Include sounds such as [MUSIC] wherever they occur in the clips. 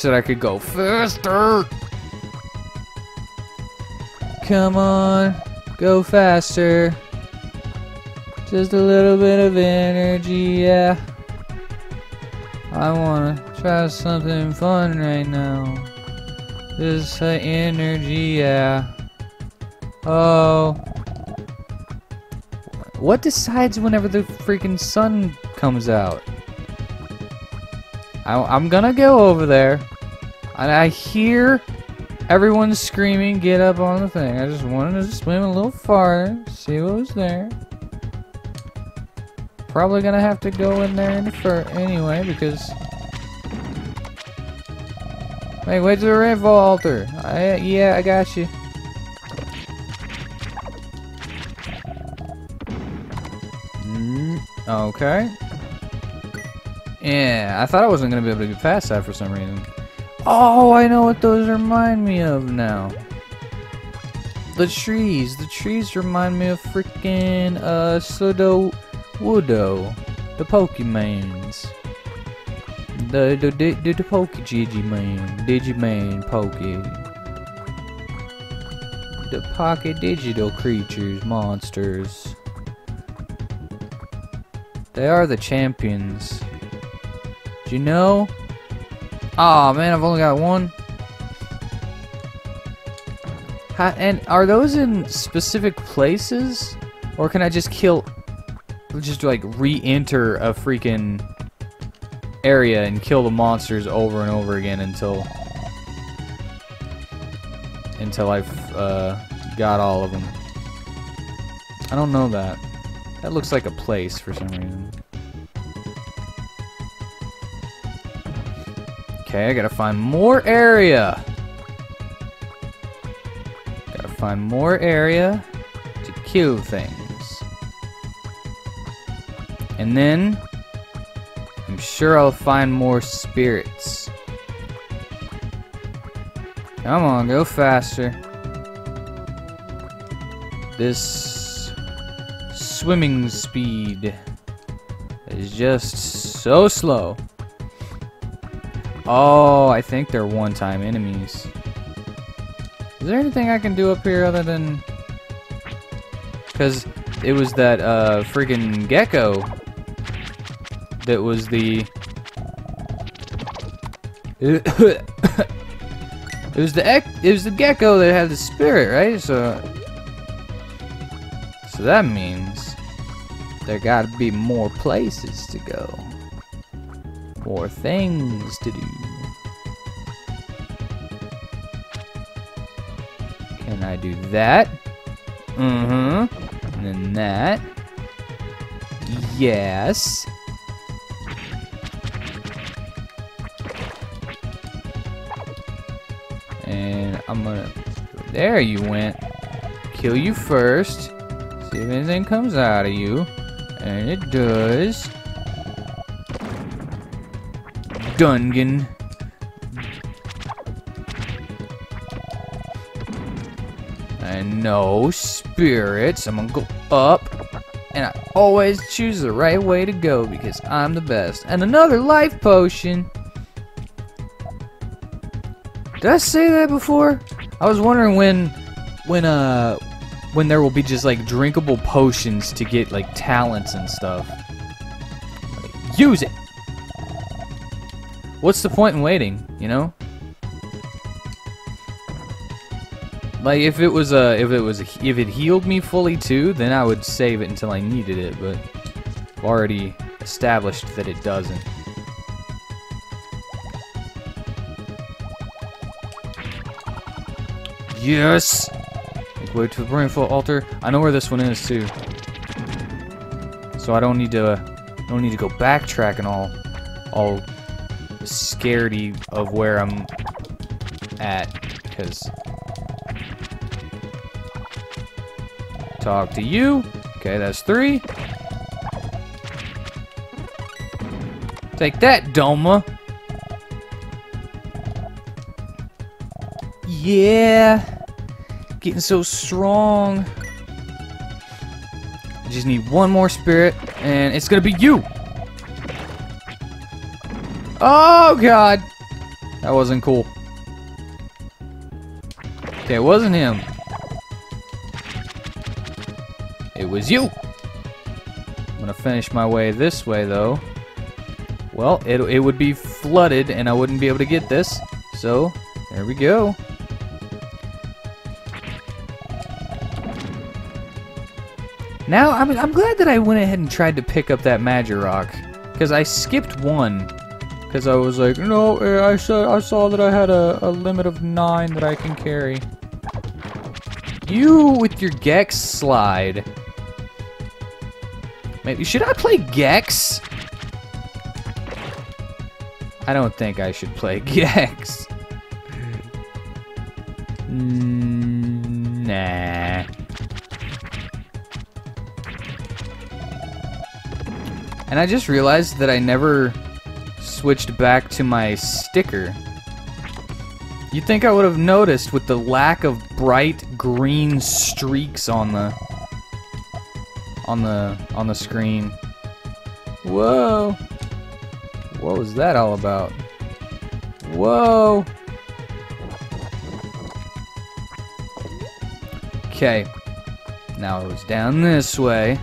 wish that I could go faster. Come on, go faster. Just a little bit of energy, yeah. I wanna try something fun right now. Uh, energy, yeah. Oh. What decides whenever the freaking sun comes out? I, I'm gonna go over there. And I hear everyone screaming, get up on the thing. I just wanted to swim a little farther, see what was there. Probably gonna have to go in there in for anyway because. Hey, wait to the rainfall altar. I, yeah, I got you. Mm, okay. Yeah, I thought I wasn't gonna be able to get past that for some reason. Oh, I know what those remind me of now. The trees. The trees remind me of freaking uh Sudo Woodo. The Pokemans. The the the, the, the Poke Digimon. Digimon Poke. The pocket digital creatures, monsters. They are the champions. Do you know? Aw, oh, man, I've only got one. How, and are those in specific places? Or can I just kill... Just, like, re-enter a freaking area and kill the monsters over and over again until... Until I've, uh, got all of them. I don't know that. That looks like a place for some reason. Okay, I gotta find more area. Gotta find more area to kill things. And then, I'm sure I'll find more spirits. Come on, go faster. This swimming speed is just so slow. Oh, I think they're one-time enemies. Is there anything I can do up here other than... Because it was that uh, freaking gecko that was the... [COUGHS] it was the it was the gecko that had the spirit, right? So, so that means there gotta be more places to go more things to do. Can I do that? Mm-hmm. And then that. Yes. And I'm gonna... There you went. Kill you first. See if anything comes out of you. And it does. Dungan. And no spirits. I'm gonna go up. And I always choose the right way to go because I'm the best. And another life potion. Did I say that before? I was wondering when, when, uh, when there will be just like drinkable potions to get like talents and stuff. Use it! What's the point in waiting, you know? Like if it was a if it was a, if it healed me fully too, then I would save it until I needed it, but I've already established that it doesn't. Yes! Wait to the rainfall altar. I know where this one is too. So I don't need to uh, don't need to go backtracking all all scaredy of where I'm at because talk to you. Okay that's three. Take that Doma. Yeah getting so strong. I just need one more spirit and it's gonna be you Oh, God. That wasn't cool. Okay, it wasn't him. It was you. I'm gonna finish my way this way, though. Well, it, it would be flooded, and I wouldn't be able to get this. So, there we go. Now, I'm, I'm glad that I went ahead and tried to pick up that Magirock. Because I skipped one. Because I was like, no, eh, I saw, I saw that I had a, a limit of nine that I can carry. You with your Gex slide. Maybe, should I play Gex? I don't think I should play [LAUGHS] Gex. Mm, nah. And I just realized that I never switched back to my sticker. You'd think I would have noticed with the lack of bright green streaks on the on the on the screen. Whoa. What was that all about? Whoa. Okay. Now it was down this way.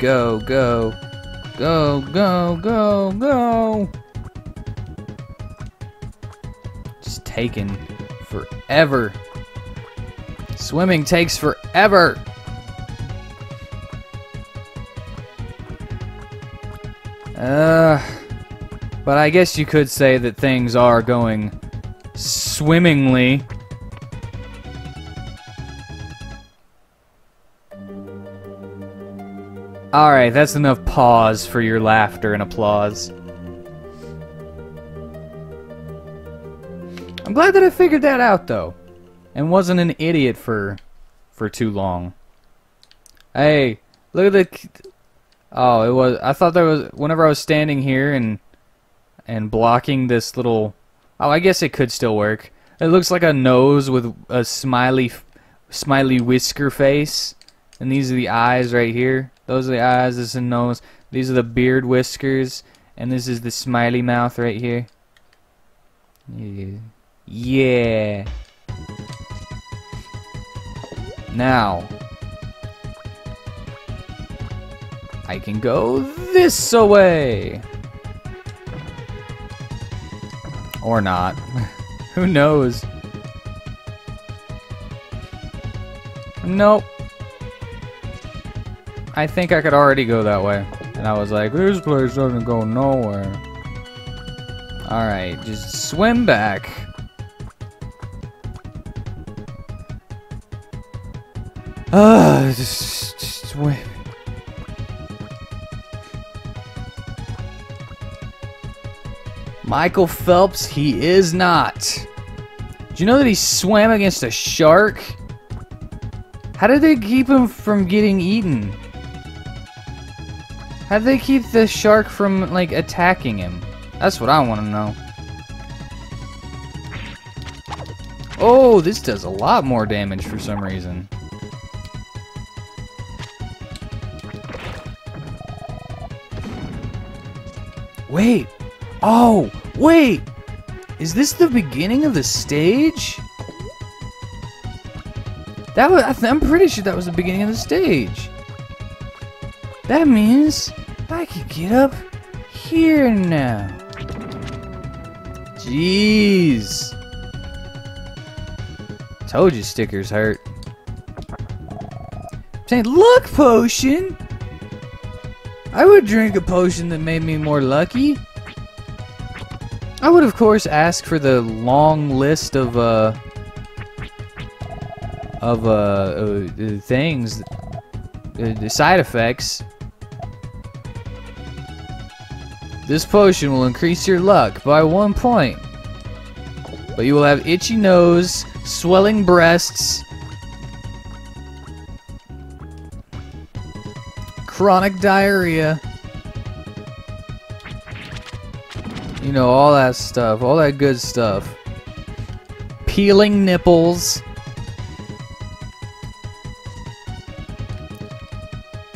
Go, go, go, go, go, go. Just taking forever. Swimming takes forever. Uh, but I guess you could say that things are going swimmingly. Alright, that's enough pause for your laughter and applause. I'm glad that I figured that out, though. And wasn't an idiot for for too long. Hey, look at the... Oh, it was... I thought there was... Whenever I was standing here and and blocking this little... Oh, I guess it could still work. It looks like a nose with a smiley smiley whisker face. And these are the eyes right here. Those are the eyes, this is the nose. These are the beard whiskers. And this is the smiley mouth right here. Yeah. Now. I can go this away. Or not. [LAUGHS] Who knows? Nope. I think I could already go that way. And I was like, this place doesn't go nowhere. Alright, just swim back. Ah, just, just swim. Michael Phelps, he is not. Do you know that he swam against a shark? How did they keep him from getting eaten? How do they keep the shark from, like, attacking him? That's what I want to know. Oh, this does a lot more damage for some reason. Wait. Oh, wait. Is this the beginning of the stage? That was, I'm pretty sure that was the beginning of the stage. That means I can get up here now. Jeez. Told you stickers hurt. Saying, luck potion? I would drink a potion that made me more lucky. I would, of course, ask for the long list of, uh, of, uh, uh things, uh, side effects This potion will increase your luck by one point. But you will have itchy nose, swelling breasts, chronic diarrhea. You know, all that stuff, all that good stuff. Peeling nipples.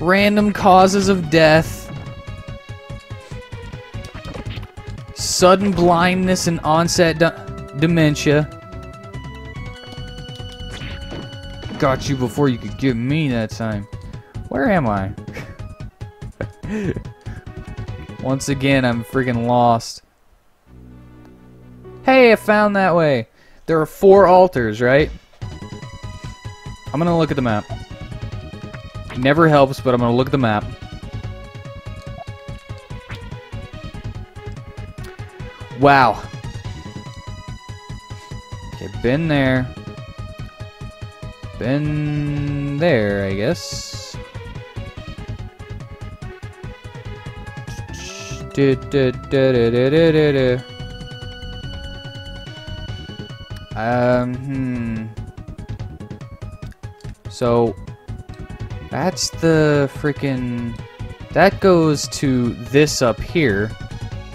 Random causes of death. Sudden blindness and onset dementia. Got you before you could get me that time. Where am I? [LAUGHS] Once again, I'm freaking lost. Hey, I found that way. There are four altars, right? I'm gonna look at the map. It never helps, but I'm gonna look at the map. Wow. Okay, been there. Been there, I guess. Um, hmm. So, that's the freaking... That goes to this up here,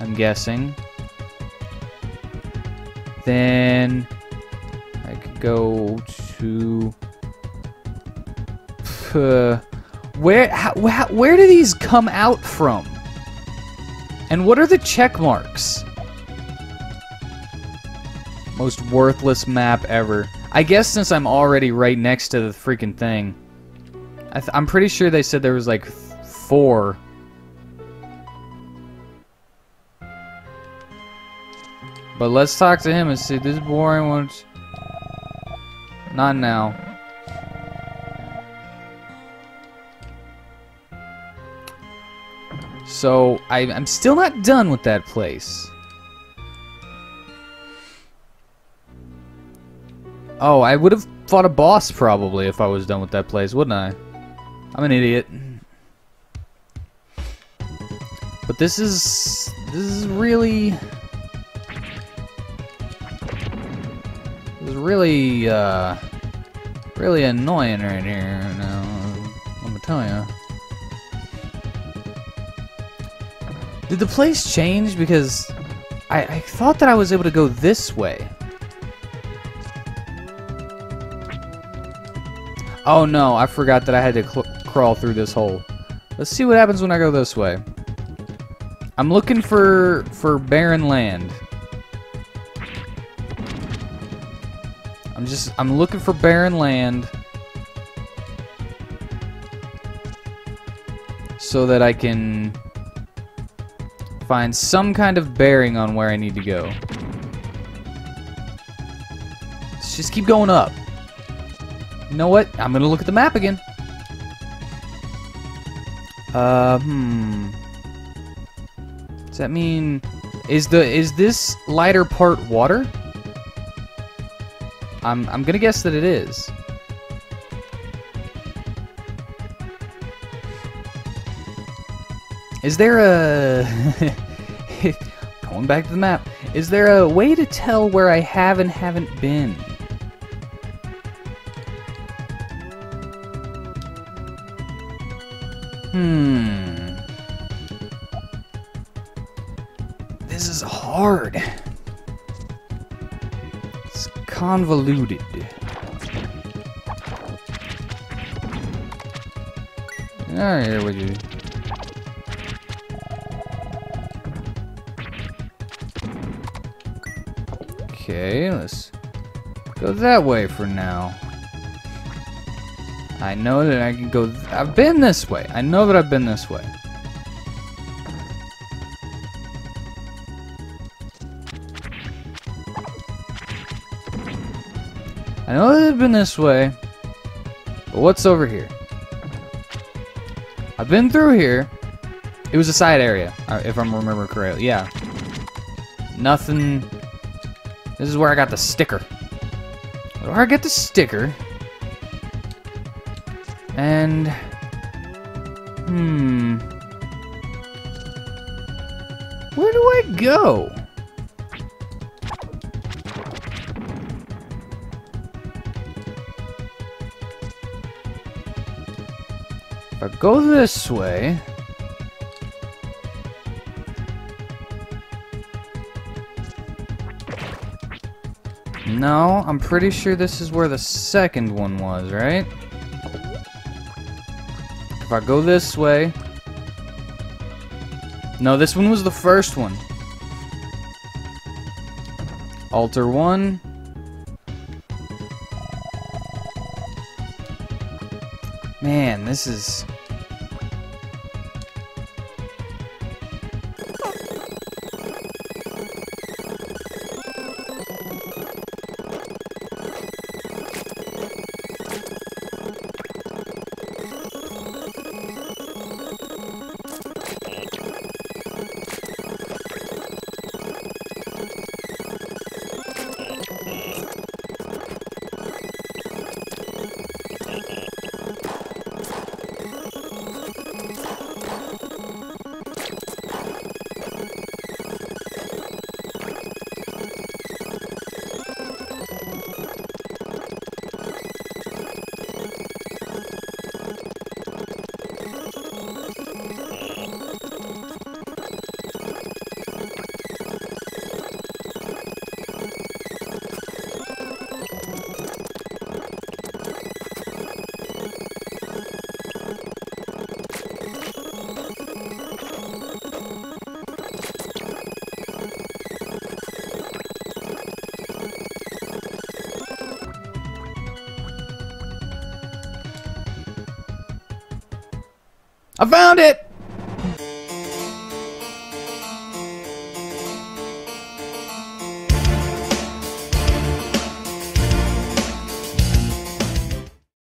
I'm guessing. Then I could go to uh, where how, where do these come out from? And what are the check marks? Most worthless map ever. I guess since I'm already right next to the freaking thing. I am pretty sure they said there was like four But let's talk to him and see. This boring one's not now. So I, I'm still not done with that place. Oh, I would have fought a boss probably if I was done with that place, wouldn't I? I'm an idiot. But this is this is really really, uh, really annoying right here now. Let me tell you. Did the place change? Because I, I thought that I was able to go this way. Oh no, I forgot that I had to crawl through this hole. Let's see what happens when I go this way. I'm looking for for barren land. I'm just, I'm looking for barren land. So that I can find some kind of bearing on where I need to go. Let's just keep going up. You know what? I'm gonna look at the map again. Uh, hmm. Does that mean... Is the is this lighter part water? I'm, I'm gonna guess that it is. Is there a... [LAUGHS] going back to the map. Is there a way to tell where I have and haven't been? Hmm. This is hard convoluted. Alright, here we go. Okay, let's go that way for now. I know that I can go... I've been this way. I know that I've been this way. I know they've been this way, but what's over here? I've been through here. It was a side area, uh, if I'm remember correctly. Yeah. Nothing. This is where I got the sticker. Where I get the sticker. And... Hmm... Where do I go? Go this way... No, I'm pretty sure this is where the second one was, right? If I go this way... No, this one was the first one. Altar 1. Man, this is... I found it!